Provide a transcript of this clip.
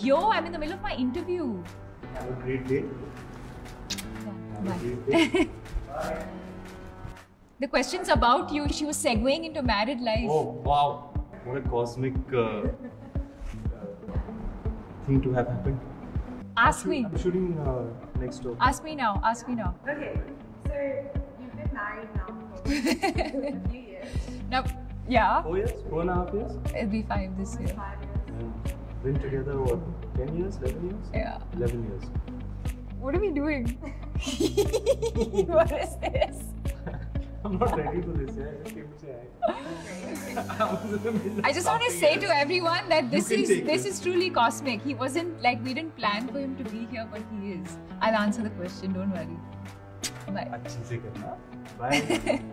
Yo, I'm in the middle of my interview. Have a great day. Yeah, Have bye. a great day. The question's about you. She was segueing into married life. oh wow! What a cosmic uh, uh, thing to have happened. Ask I'm me. I'm shooting uh, next door. Ask me now. Ask me now. Okay, so you've been married now for a few years, Now, yeah, Four years? Four and a half years? it'll be five this year. five years been together what 10 years 11 years yeah 11 years what are we doing what is this I'm not ready for this. Yeah. I, I just want to say to everyone that this is this is truly cosmic. He wasn't like we didn't plan for him to be here, but he is. I'll answer the question. Don't worry. Bye.